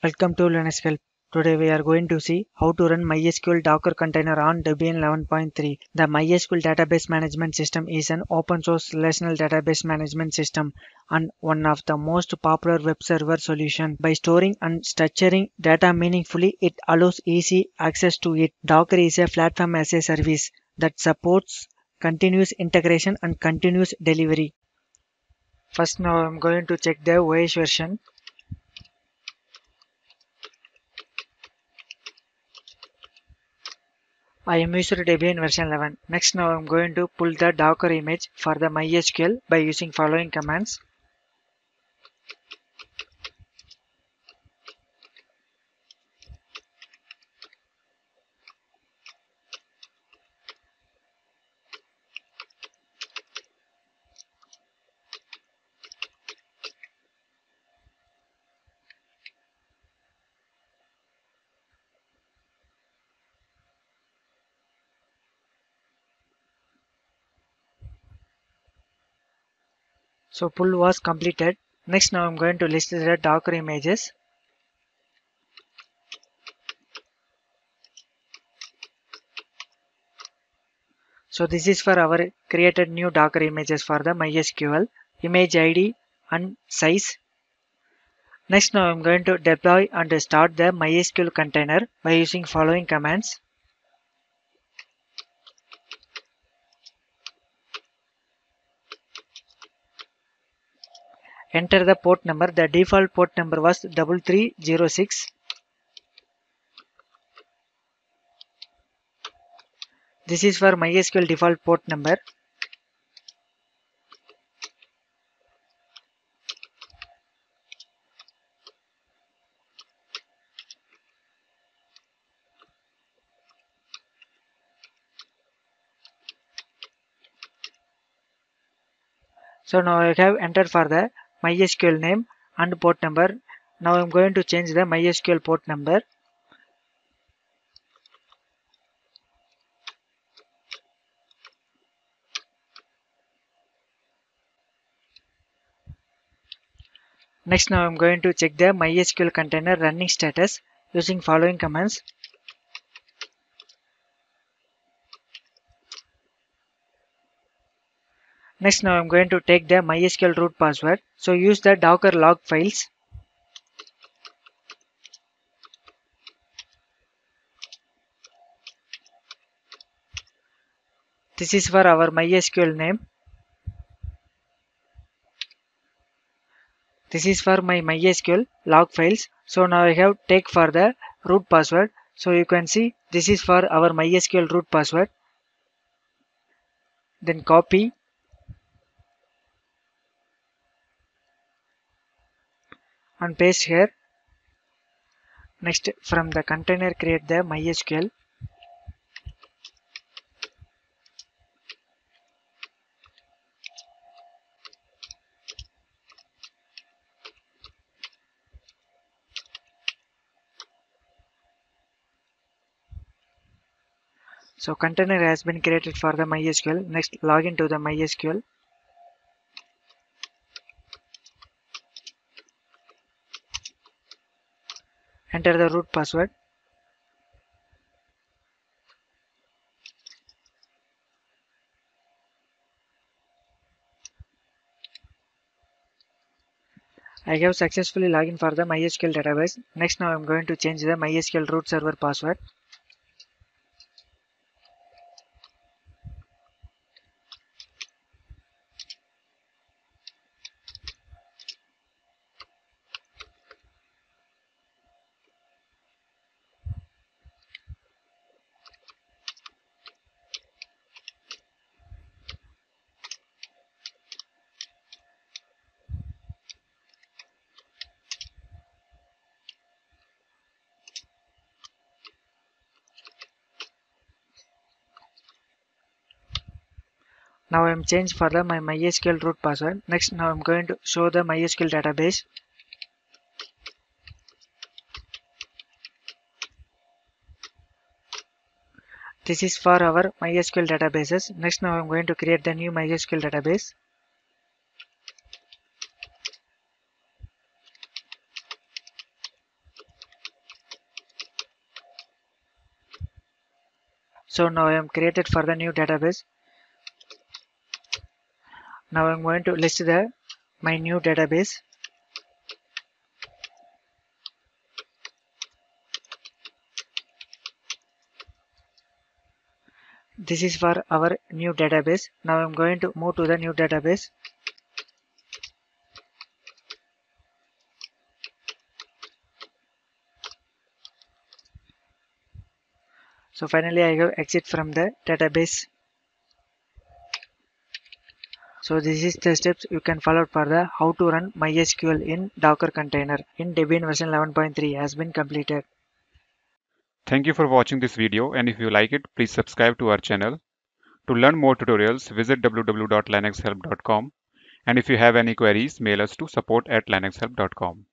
Welcome to Linux Help. Today we are going to see how to run MySQL Docker container on Debian 11.3. The MySQL database management system is an open source relational database management system and one of the most popular web server solution. By storing and structuring data meaningfully, it allows easy access to it. Docker is a platform as a service that supports continuous integration and continuous delivery. First now I'm going to check the OS version. I am using Debian version 11. Next now I'm going to pull the Docker image for the MySQL by using following commands. So pull was completed. Next now I'm going to list the Docker images. So this is for our created new Docker images for the MySQL image ID and size. Next now I'm going to deploy and start the MySQL container by using following commands. Enter the port number. The default port number was 3306 this is for mysql default port number. So now i have entered for the MySQL name and port number. Now I'm going to change the MySQL port number. Next now I'm going to check the MySQL container running status using following commands. Next now I'm going to take the MySQL root password. So use the docker log files. This is for our MySQL name. This is for my MySQL log files. So now I have take for the root password. So you can see this is for our MySQL root password. Then copy and paste here. Next from the container create the mysql. So container has been created for the mysql. Next log into the mysql enter the root password I have successfully logged in for the MySQL database. Next now I am going to change the MySQL root server password. Now I am changed further my MySQL root password. Next now I am going to show the MySQL database. This is for our MySQL databases. Next now I am going to create the new MySQL database. So now I am created for the new database. Now I'm going to list the my new database. This is for our new database. Now I'm going to move to the new database. So finally I go exit from the database. So this is the steps you can follow for the how to run MySQL in Docker container in Debian version 11.3 has been completed. Thank you for watching this video and if you like it, please subscribe to our channel. To learn more tutorials, visit www.linuxhelp.com and if you have any queries, mail us to support at linuxhelp.com.